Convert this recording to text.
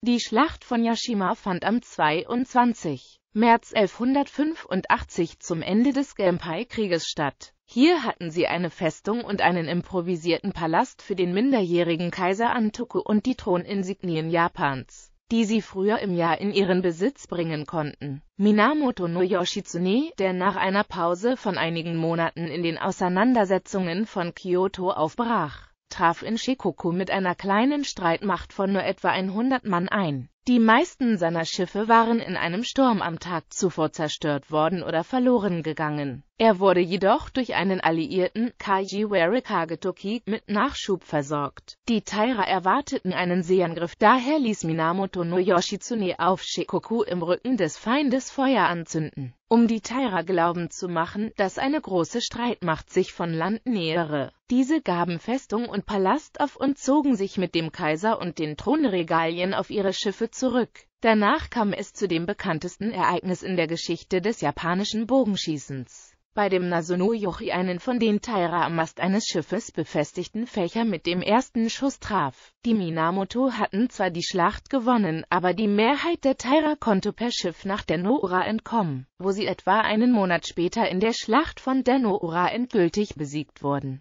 Die Schlacht von Yashima fand am 22. März 1185 zum Ende des Genpei-Krieges statt. Hier hatten sie eine Festung und einen improvisierten Palast für den minderjährigen Kaiser Antoku und die Throninsignien Japans, die sie früher im Jahr in ihren Besitz bringen konnten. Minamoto no Yoshitsune, der nach einer Pause von einigen Monaten in den Auseinandersetzungen von Kyoto aufbrach, traf in Shikoku mit einer kleinen Streitmacht von nur etwa 100 Mann ein. Die meisten seiner Schiffe waren in einem Sturm am Tag zuvor zerstört worden oder verloren gegangen. Er wurde jedoch durch einen alliierten Kajiwara Kagetoki mit Nachschub versorgt. Die Taira erwarteten einen Seeangriff, daher ließ Minamoto no Yoshitsune auf Shikoku im Rücken des Feindes Feuer anzünden, um die Taira glauben zu machen, dass eine große Streitmacht sich von Land nähere. Diese gaben Festung und Palast auf und zogen sich mit dem Kaiser und den Thronregalien auf ihre Schiffe zurück. Danach kam es zu dem bekanntesten Ereignis in der Geschichte des japanischen Bogenschießens bei dem Nasuno-Yochi einen von den Taira am Mast eines Schiffes befestigten Fächer mit dem ersten Schuss traf. Die Minamoto hatten zwar die Schlacht gewonnen, aber die Mehrheit der Taira konnte per Schiff nach Denoura entkommen, wo sie etwa einen Monat später in der Schlacht von Denoura endgültig besiegt wurden